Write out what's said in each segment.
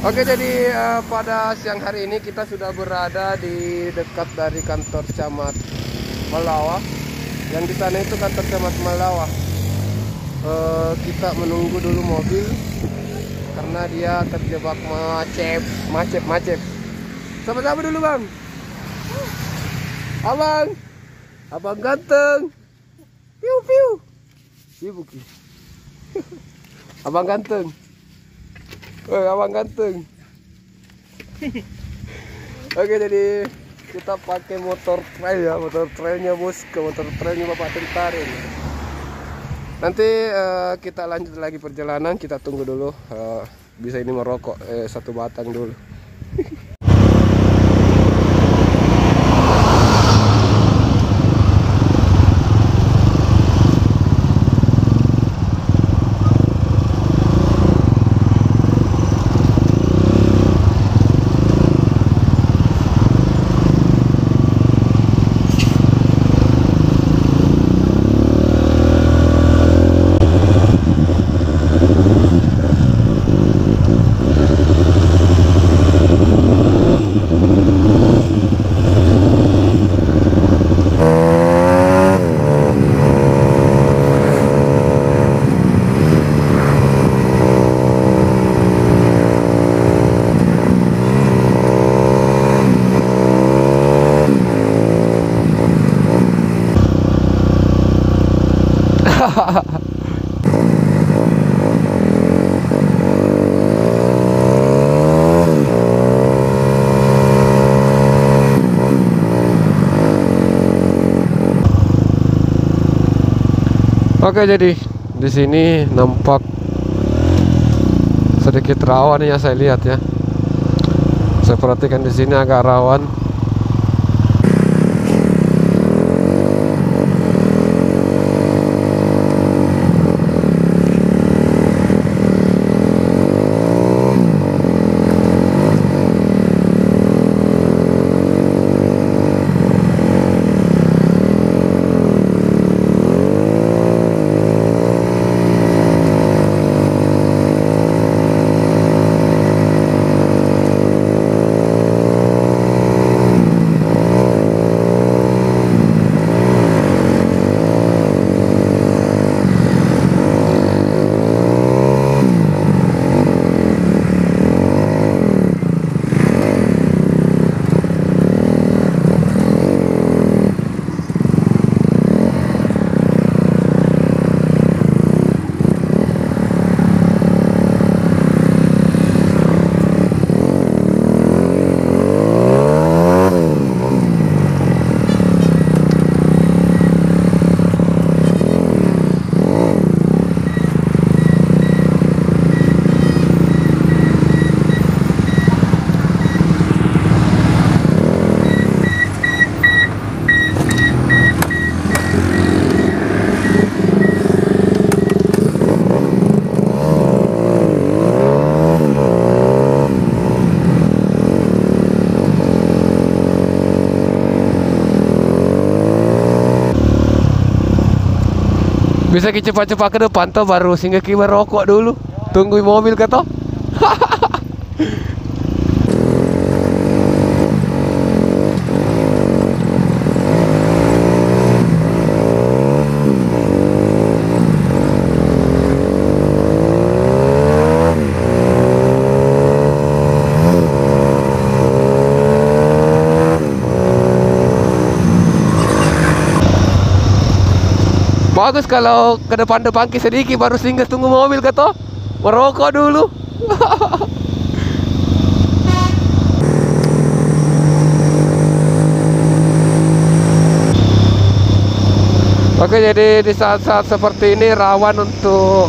Oke jadi eh, pada siang hari ini kita sudah berada di dekat dari kantor camat Melawa. Yang di sana itu kantor camat Melawa. Eh, kita menunggu dulu mobil karena dia terjebak macet, macet, macet. Sama-sama dulu bang. Abang, abang ganteng. Piu piu. Sibuk. Abang ganteng. Woi, abang ganteng. Oke, jadi kita pakai motor trail ya, motor trailnya bos ke motor trailnya bapak tentara ini. Nanti eh, kita lanjut lagi perjalanan, kita tunggu dulu. eh, bisa ini merokok eh, satu batang dulu. Oke, jadi di sini nampak sedikit rawan ya saya lihat ya. Saya perhatikan di sini agak rawan. Bisa ki cepat-cepat ke depan toh baru sehingga ki merokok dulu. Tunggu mobil ke toh. Bagus kalau ke depan-depan ki sedikit baru singgah tunggu mobil toh. Merokok dulu. Oke jadi di saat-saat seperti ini rawan untuk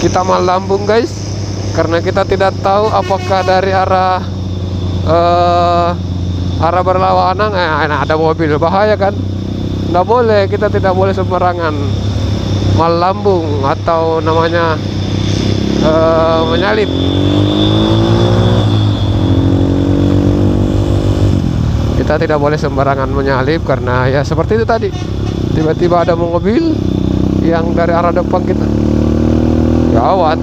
kita melambung guys karena kita tidak tahu apakah dari arah eh, arah berlawanan eh, ada mobil bahaya kan nggak boleh kita tidak boleh sembarangan. Melambung atau namanya eh, menyalip. Kita tidak boleh sembarangan menyalip karena ya seperti itu tadi. Tiba-tiba ada mobil yang dari arah depan kita. Gawat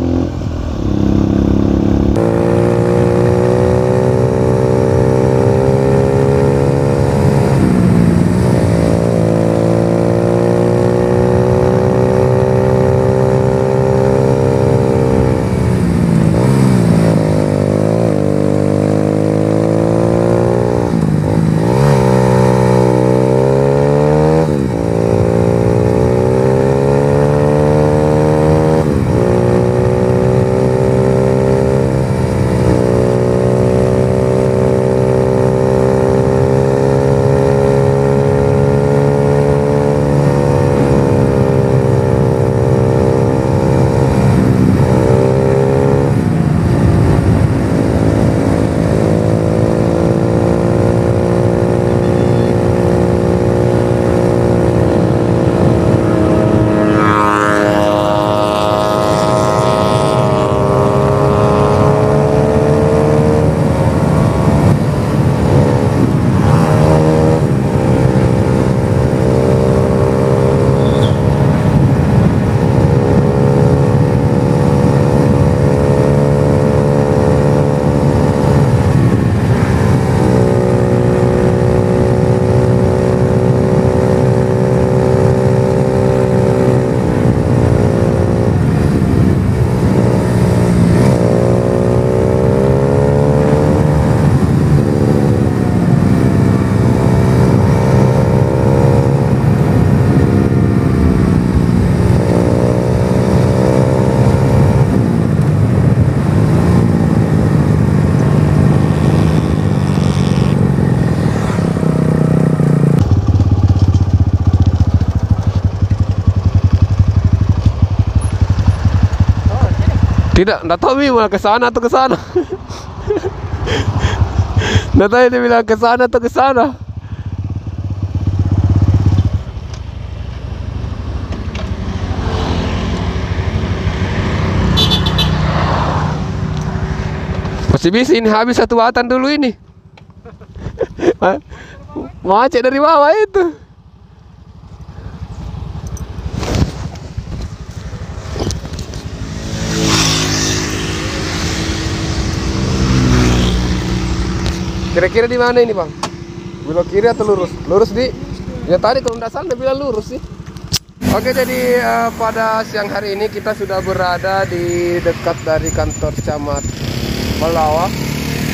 Tidak, enggak tahu Mi malah ke sana atau ke sana. Enggak tahu dia bilang ke sana atau ke sana. Masih bisa ini habis satu batan dulu ini. Macet dari bawah itu. Kira-kira di mana ini bang? Belok kiri atau lurus? Lurus di? Ya tadi kalau tidak salah dia bilang lurus sih. Oke jadi eh, pada siang hari ini kita sudah berada di dekat dari kantor camat Malawa.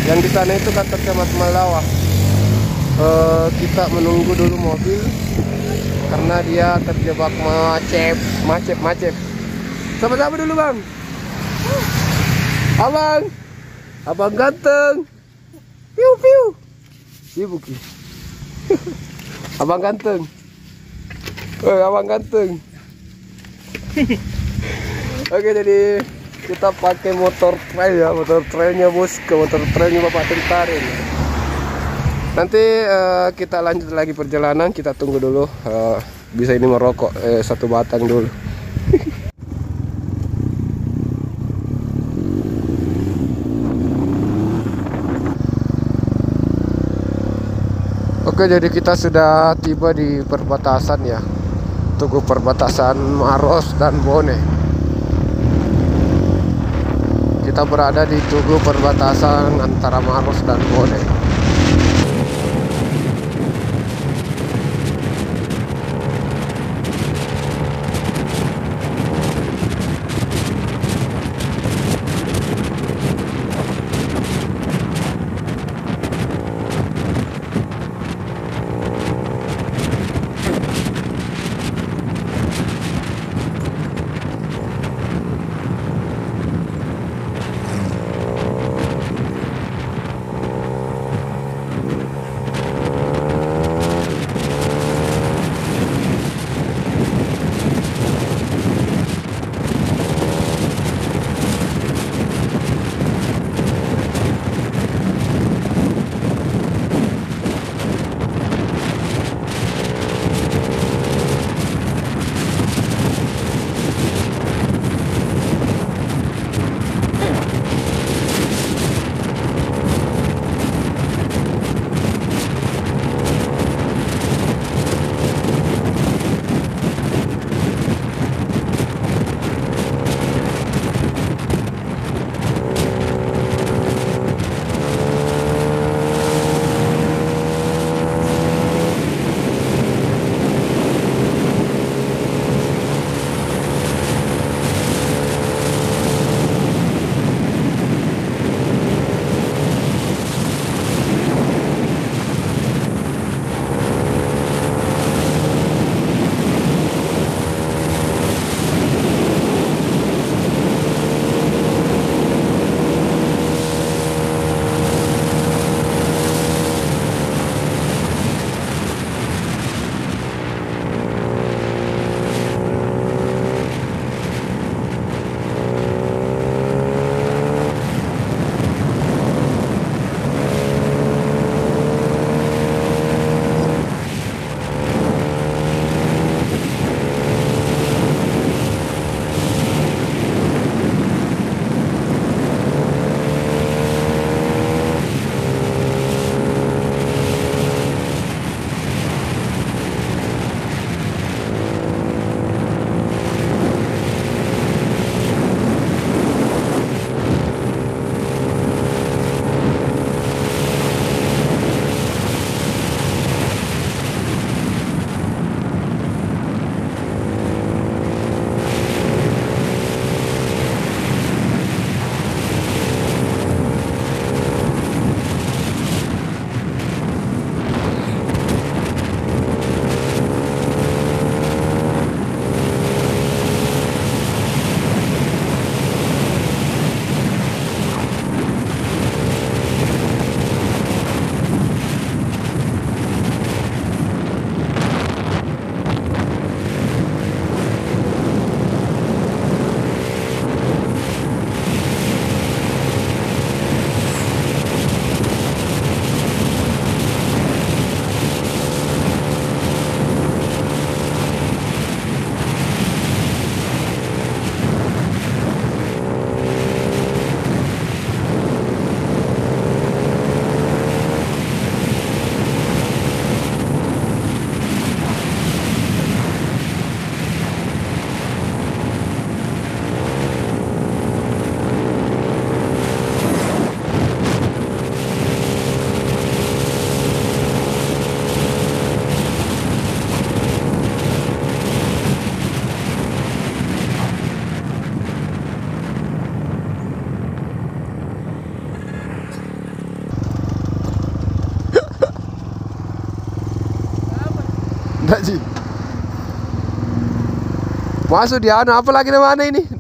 Yang di sana itu kantor camat Malawa. Eh, kita menunggu dulu mobil karena dia terjebak macet, macet, macet. Sama-sama dulu bang. Abang, abang ganteng. Piu piu. Sibuk ya. abang ganteng. Eh, abang ganteng. Oke, jadi kita pakai motor trail ya, motor trailnya bos ke motor trailnya bapak tentara ini. Nanti eh, kita lanjut lagi perjalanan, kita tunggu dulu. eh, bisa ini merokok eh, satu batang dulu. Oke, jadi kita sudah tiba di perbatasan ya. Tugu perbatasan Maros dan Bone. Kita berada di tugu perbatasan antara Maros dan Bone. Masuk di anu apa lagi namanya ini?